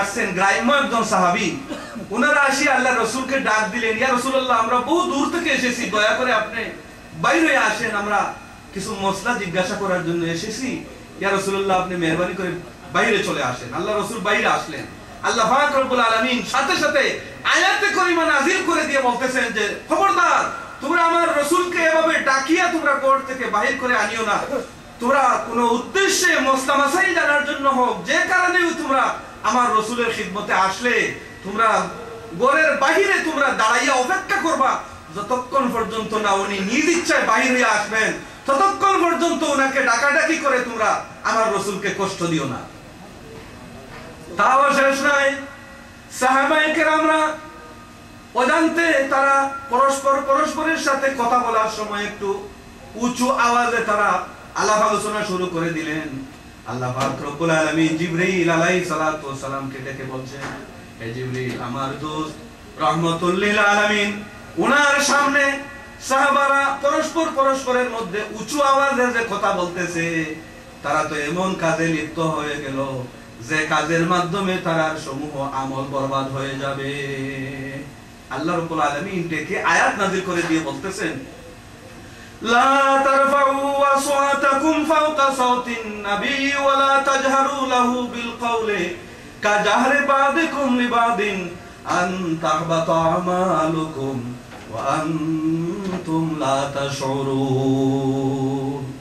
আসছেন গ্রাম্য একজন সাহাবি। ওনারা আসি আল্লাহ রসুলকে ডাক দিলেন, ইয়া রসুল্লাহ আমরা বহু দূর থেকে এসেছি, দয়া করে আপনি বাইরে আসেন, আমরা কিছু মশলা জিজ্ঞাসা করার জন্য এসেছি। ইয়া রসুল্লাহ আপনি মেহরবানি করে বাইরে চলে আসেন। আল্লাহ রসুল বাইরে আসলেন। আল্লাহ সাথে সাথে আয়াতে করিমা করে দিয়ে বলতেছেন যে, খবরদার, তোমরা আমার রসুলকে এভাবে ডাকিয়া তোমরা কোর্ট থেকে বাহির করে আনিও না। তোমরা কোনো উদ্দেশ্যে মসলা মাসাই জানার জন্য হোক, যে কারণেও তোমরা আমার রসুলের খিদমতে আসলে তোমরা গোরের বাহিরে তোমরা দাঁড়াইয়া অপেক্ষা করবা। যতক্ষণ পর্যন্ত না উনি নিজ ইচ্ছায় বাহির হয়ে আসবেন, ততক্ষণ পর্যন্ত ওনাকে ডাকাডাকি করে তোমরা আমার রসুলকে কষ্ট দিও না। তাও শেষ নাই। সাহাবায়ে আমরা অজান্তে তারা পরস্পর পরস্পরের সাথে কথা বলার সময় একটু উঁচু আওয়াজে তারা আলাপ আলোচনা শুরু করে দিলেন। আল্লাহ রব্বুল আলামিন জিবরাইল আলাইহিস সালাতু ওয়াস সালামকে ডেকে বলছেন, হে জিবরাইল, আমার দোস্ত আলামিন ওনার সামনে সাহাবারা পরস্পর পরস্পরের মধ্যে উঁচু আওয়াজে যে কথা বলতেছে, তারা তো এমন কাজে লিপ্ত হয়ে গেল যে কাজের মাধ্যমে তার সমূহ আমল বরবাদ হয়ে যাবে। আল্লাহ রাব্বুল আলামিন ডেকে আয়াত নাযিল করে দিয়ে বলতেছেন لا ترفعوا أصواتكم فوق صوت النبي ولا تجهروا له بالقول كجهر بعضكم لبعض أن تحبط أعمالكم وأنتم لا تشعرون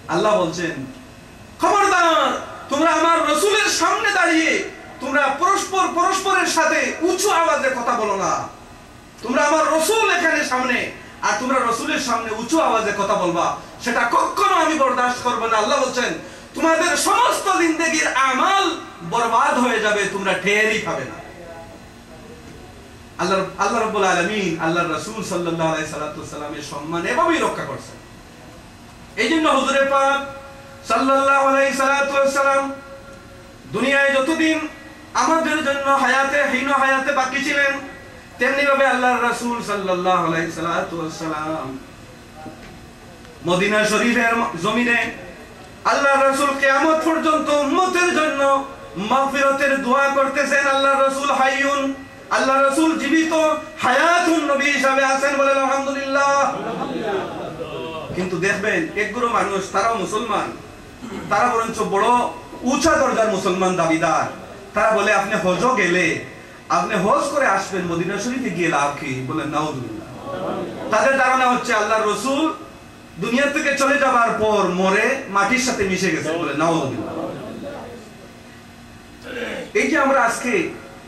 আল্লাহ বলছেন খবরদার তোমরা আমার রসুলের সামনে দাঁড়িয়ে তোমরা পরস্পর পরস্পরের সাথে উঁচু আওয়াজে কথা বলো না তোমরা আমার রসুল এখানে সামনে আর তোমরা রসুলের সামনে উঁচু আওয়াজে কথা বলবা, সেটা কখনো আমি বরদাস্ত করব না। আল্লাহ বলছেন, তোমাদের সমস্ত জিন্দগির আমাল বরবাদ হয়ে যাবে, তোমরা টেরই পাবে না। আল্লাহ আল্লাহ রাব্বুল সম্মান এভাবেই রক্ষা এই জন্য হুজুরে পাক সাল্লাল্লাহু আলাইহি সাল্লাতু দুনিয়ায় যতদিন আমাদের জন্য হায়াতে, হীন হায়াতে বাকি ছিলেন তেমনি ভাবে আল্লাহর রাসূল সাল্লাম মদিনা শরীফের জমিনে আল্লাহর রাসূল কিয়ামত পর্যন্ত উম্মতের জন্য মাগফিরাতের দোয়া করতেছেন। হাইয়ুন আল্লাহ জীবিত, হায়াতুন নবী হিসাবে আছেন বলেন আলহামদুলিল্লাহ। কিন্তু দেখবেন, একগুলো মানুষ, তারাও মুসলমান। তারা বরঞ্চ বড় উঁচা দরজার মুসলমান দাবিদার। তারা বলে, আপনি হজ গেলে আপনি হজ করে আসবেন মদিনা শরীফে গিয়ে লাভ কি? বলেন, নাউজুবিল্লাহ। তাদের ধারণা হচ্ছে আল্লাহর রসুল দুনিয়া থেকে চলে যাবার পর মরে মাটির সাথে মিশে গেছে বলে, নাউজুবিল্লাহ। এই যে আমরা আজকে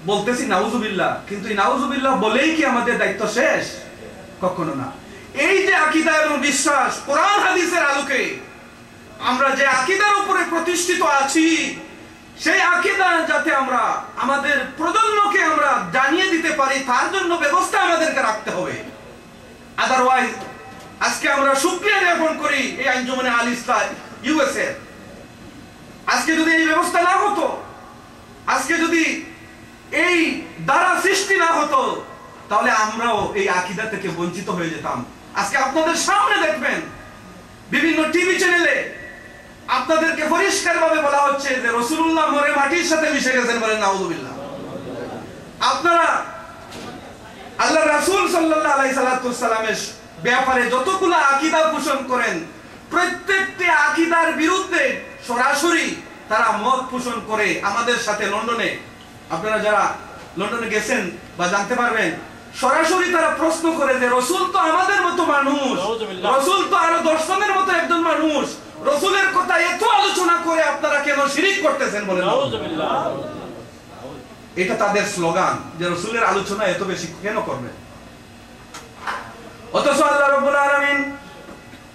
বলতেছি নাউজুবিল্লাহ, কিন্তু এই নাউজুবিল্লাহ বলেই কি আমাদের দায়িত্ব শেষ? কখনো না। এই যে আকিদা এবং বিশ্বাস, কোরআন হাদিসের আলোকে আমরা যে আকিদার উপরে প্রতিষ্ঠিত আছি সেই আকীদা যাতে আমরা, আমাদের প্রজন্মকে আমরা জানিয়ে দিতে পারি, তার জন্য ব্যবস্থা আমাদেরকে রাখতে হবে। আদারওয়াইজ আজকে আমরা শুক্রিয়া জ্ঞাপন করি এই আঞ্জুমানে আল ইসলাম ইউএসএ। আজকে যদি এই ব্যবস্থা না হতো, আজকে যদি এই দ্বারা সৃষ্টি না হতো, তাহলে আমরাও এই আকিদা থেকে বঞ্চিত হয়ে যেতাম। আজকে আপনাদের সামনে দেখবেন, বিভিন্ন টিভি চ্যানেলে আপনাদেরকে পরিষ্কার ভাবে বলা হচ্ছে যে রসুল্লাহ মরে মাটির সাথে মিশে গেছেন বলেন নাউজুবিল্লাহ। আপনারা আল্লাহ রাসূল সাল্লাল্লাহু আলাইহি সাল্লামের ব্যাপারে যতগুলো আকীদা পোষণ করেন প্রত্যেকটি আকীদার বিরুদ্ধে সরাসরি তারা মত পোষণ করে আমাদের সাথে লন্ডনে। আপনারা যারা লন্ডনে গেছেন বা জানতে পারবেন সরাসরি তারা প্রশ্ন করে যে রসুল তো আমাদের মতো মানুষ। রসুল তো আরও দর্শনের মতো একজন মানুষ। রসুলের কথা এত আলোচনা করে আপনারা কেন শিরিক করতেছেন বলেন এটা তাদের স্লোগান যে রসুলের আলোচনা এত বেশি কেন করবেন অথচ আল্লাহ রব্বুল আলামিন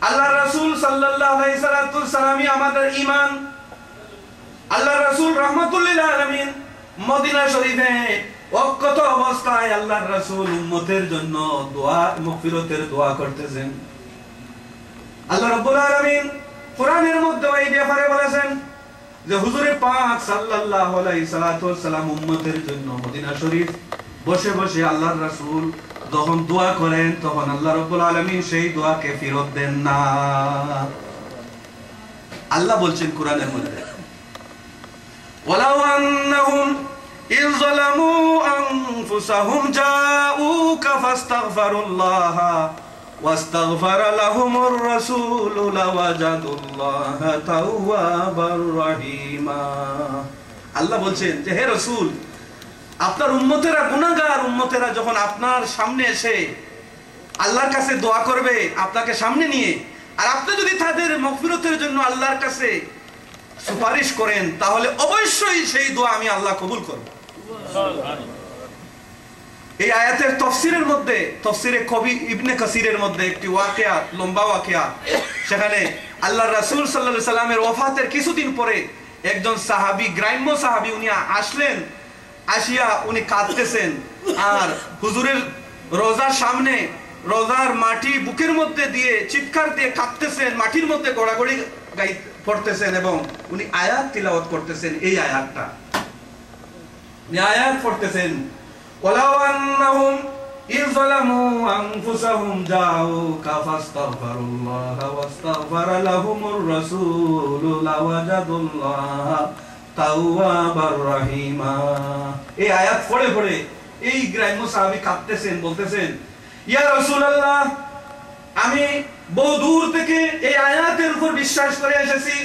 আল্লাহ রাসূল সাল্লাল্লাহু আলাইহি সাল্লামই আমাদের ঈমান আল্লাহ রাসূল রাহমাতুল্লিল আলামিন মদিনা শরীফে অক্ষত অবস্থায় আল্লাহর রাসূল উম্মতের জন্য দোয়া মাগফিরাতের দোয়া করতেছেন। আল্লাহ রাব্বুল আলামিন কোরআনের মধ্যে এই ব্যাপারে বলেছেন যে হুজুরে পাক সাল্লাল্লাহু আলাইহি সাল্লাতু সাল্লাম উম্মতের জন্য মদিনা শরীফ বসে বসে আল্লাহর রাসূল যখন দোয়া করেন তখন আল্লাহ রাব্বুল আলামিন সেই দোয়াকে ফেরত দেন না আল্লাহ বলছেন কোরআনের মধ্যে ওয়ালাউ আন্নাহুম إذ ظلموا أنفسهم جاءوك فاستغفروا الله واستغفر لهم الرسول لوجدوا الله توابا رحيما আল্লাহ বলছেন যে হে রসুল আপনার উম্মতেরা গুনাহগার উম্মতেরা যখন আপনার সামনে এসে আল্লাহর কাছে দোয়া করবে আপনাকে সামনে নিয়ে আর আপনি যদি তাদের মগফিরতের জন্য আল্লাহর কাছে সুপারিশ করেন তাহলে অবশ্যই সেই দোয়া আমি আল্লাহ কবুল করব এই আয়াতের তফসিরের মধ্যে, তফসিরে কবি ইবনে কাসিরের মধ্যে একটি ওয়াকিয়া, লম্বা ওয়াকিয়া। সেখানে আল্লাহ রাসূল আলাইহি সাল্লামের ওফাতের কিছুদিন পরে একজন সাহাবী, গ্রাম্য সাহাবী উনি আসলেন, আসিয়া উনি কাঁদতেছেন। আর হুজুরের রোজার সামনে, রোজার মাটি বুকের মধ্যে দিয়ে চিৎকার দিয়ে কাঁদতেছেন, মাটির মধ্যে গড়াগড়ি গাই, পড়তেছেন এবং উনি আয়াত তিলাওয়াত করতেছেন, এই আয়াতটা। আয়াত পড়তেছেন। ولو أنهم إذ ظلموا أنفسهم جاءوك فاستغفروا الله واستغفر لهم الرسول لوجدوا الله توابا رحيما এই আয়াত পড়ে পড়ে এই গ্রাম্য সাহাবী কাঁদতেছেন বলতেছেন ইয়া রাসূলুল্লাহ আমি বহু দূর থেকে এই আয়াতের উপর বিশ্বাস করে এসেছি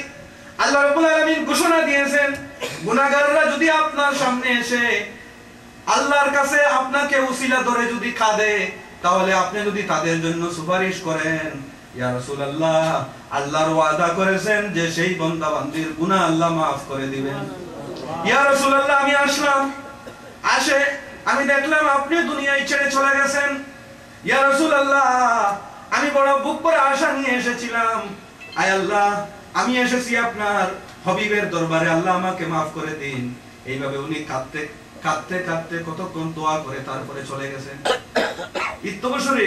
আল্লাহ রাব্বুল আলামিন ঘোষণা দিয়েছেন গুনাহগাররা যদি আপনার সামনে এসে আল্লাহর কাছে আপনাকে উসিলা ধরে যদি কাঁদে তাহলে আপনি যদি তাদের জন্য সুপারিশ করেন। ইয়া রাসূলুল্লাহ আল্লাহর ওয়াদা করেছেন যে সেই বান্দা বান্দির গুনাহ আল্লাহ maaf করে দিবেন। ইয়া রাসূলুল্লাহ আমি আসলাম। আসে আমি দেখলাম আপনি দুনিয়ায় ছেড়ে চলে গেছেন। ইয়া রাসূলুল্লাহ আমি বড় বুক করে আশা নিয়ে এসেছিলাম। আয় আল্লাহ আমি এসেছি আপনার হবিবের দরবারে আল্লাহ আমাকে maaf করে দিন। এইভাবে উনি কাঁদতে কাঁদতে কাঁদতে কতক্ষণ দোয়া করে তারপরে চলে গেছেন ইত্যবসরে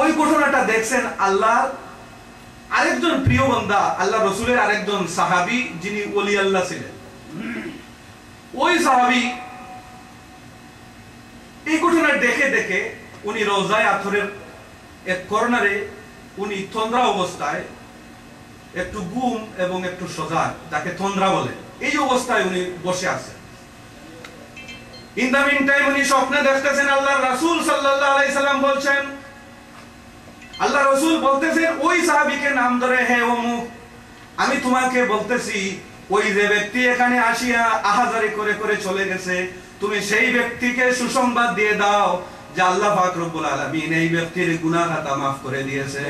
ওই ঘটনাটা দেখছেন আল্লাহ আরেকজন প্রিয় বান্দা আল্লাহ রসুলের আরেকজন সাহাবি যিনি ওলি আল্লাহ ছিলেন। ওই সাহাবি এই ঘটনা দেখে দেখে উনি রোজায় আথরের এক কর্নারে উনি তন্দ্রা অবস্থায় একটু গুম এবং একটু সজাগ, তাকে তন্দ্রা বলে। এই অবস্থায় উনি বসে আছেন। ইন দা মিন টাইম উনি স্বপ্নে দেখতেছেন আল্লাহ রাসূল সাল্লাল্লাহু আলাইহি সাল্লাম বলছেন আল্লাহ রাসূল বলতেছেন ওই সাহাবীকে নাম ধরে হে অমুক আমি তোমাকে বলতেছি ওই যে ব্যক্তি এখানে আসিয়া আহাজারি করে করে চলে গেছে তুমি সেই ব্যক্তিকে সুসংবাদ দিয়ে দাও যে আল্লাহ পাক রব্বুল আলামিন এই ব্যক্তির গুনাহ খাতা maaf করে দিয়েছে।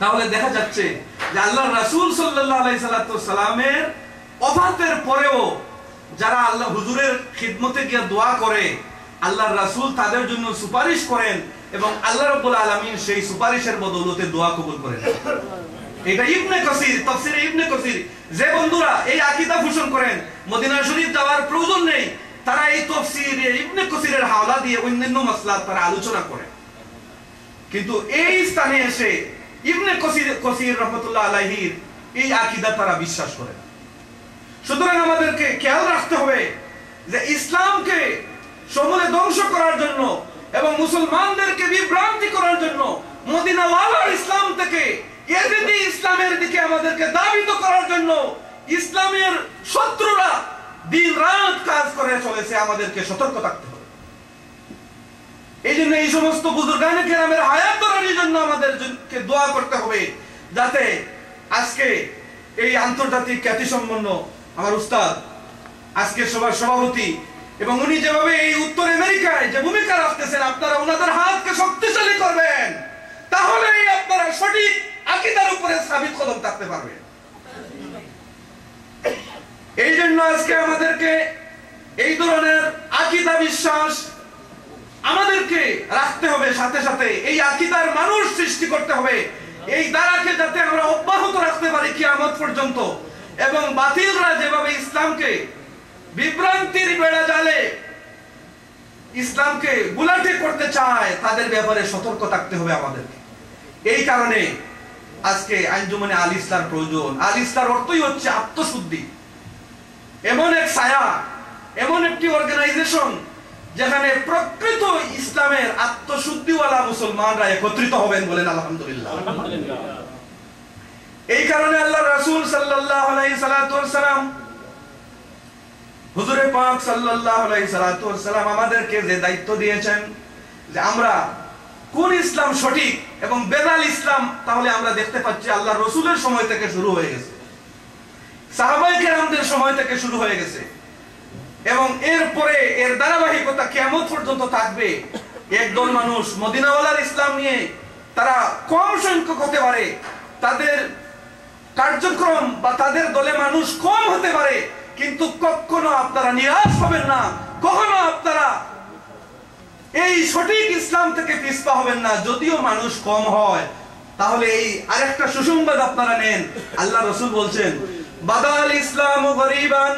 তাহলে দেখা যাচ্ছে যে আল্লাহ রাসূল সালামের ওফাতের পরেও যারা আল্লাহ হুজুরের খিদমতে গিয়ে দোয়া করে, আল্লাহর রাসূল তাদের জন্য সুপারিশ করেন এবং আল্লাহ রাব্বুল আলামিন সেই সুপারিশের বদৌলতে দোয়া কবুল করেন। এটা ইবনে কাসির, তাফসিরে ইবনে কাসির। যে বন্ধুরা এই আকীদা ভূষণ করেন, মদিনা শরীফ যাওয়ার প্রয়োজন নেই, তারা এই তফসির ইবনে কাসিরের হাওলা দিয়ে অন্যান্য মাসলা তারা আলোচনা করে কিন্তু এই স্থানে এসে ইবনে কসির কসির রহমতুল্লাহ আলাইহির এই আকীদা তারা বিশ্বাস করে। সুতরাং আমাদেরকে খেয়াল রাখতে হবে যে ইসলামকে সমূলে ধ্বংস করার জন্য এবং মুসলমানদেরকে বিভ্রান্তি করার জন্য মদিনাওয়ালার ইসলাম থেকে এজেদি ইসলামের দিকে আমাদেরকে দাবিত করার জন্য ইসলামের শত্রুরা দিন রাত কাজ করে চলেছে আমাদেরকে সতর্ক থাকতে হবে এই জন্য এই সমস্ত বুজুর্গানে কেরামের হায়াত ধরার জন্য আমাদেরকে দোয়া করতে হবে, যাতে আজকে এই আন্তর্জাতিক খ্যাতি সম্পন্ন আমার উস্তাদ, আজকে সবার সভাপতি এবং উনি যেভাবে এই উত্তর আমেরিকায় যে ভূমিকা রাখতেছেন, আপনারা ওনাদের হাতকে শক্তিশালী করবেন, তাহলেই আপনারা সঠিক আকিদার উপরে সাবিত কদম থাকতে পারবেন। এই জন্য আজকে আমাদেরকে এই ধরনের আকিদা বিশ্বাস আমাদেরকে রাখতে হবে সাথে সাথে। এই আকিদার মানুষ সৃষ্টি করতে হবে। এই দ্বারাকে যাতে আমরা অব্যাহত রাখতে পারি কি কিয়ামত পর্যন্ত। এবং বাতিলরা যেভাবে ইসলামকে বিভ্রান্তির বেড়া জালে ইসলামকে গুলাটে করতে চায়, তাদের ব্যাপারে সতর্ক থাকতে হবে আমাদেরকে। এই কারণে আজকে আঞ্জুমানে আল ইসলার প্রয়োজন। আল ইসলার অর্থই হচ্ছে আত্মশুদ্ধি। এমন এক ছায়া, এমন একটি অর্গানাইজেশন যেখানে প্রকৃত ইসলামের আত্মশুদ্ধিওয়ালা মুসলমানরা একত্রিত হবেন বলেন আলহামদুলিল্লাহ। এই কারণে আল্লাহ রাসূল সালাম হুজুরে পাক সালাম আমাদেরকে যে দায়িত্ব দিয়েছেন যে আমরা কোন ইসলাম সঠিক এবং বেদাল ইসলাম তাহলে আমরা দেখতে পাচ্ছি আল্লাহ রসুলের সময় থেকে শুরু হয়ে গেছে। সাহাবাই কেরামদের সময় থেকে শুরু হয়ে গেছে। এবং এরপরে এর ধারাবাহিকতা কেমন পর্যন্ত থাকবে? একদল মানুষ মদিনাওয়ালার ইসলাম নিয়ে তারা কম সংখ্যক হতে পারে, তাদের কার্যক্রম বা তাদের দলে মানুষ কম হতে পারে, কিন্তু কখনো আপনারা নিরাশ হবেন না, কখনো আপনারা এই সঠিক ইসলাম থেকে পিছপা হবেন না। যদিও মানুষ কম হয়, তাহলে এই আরেকটা সুসংবাদ আপনারা নেন। আল্লাহ রসুল বলছেন, বাদাল ইসলাম ও গরিবান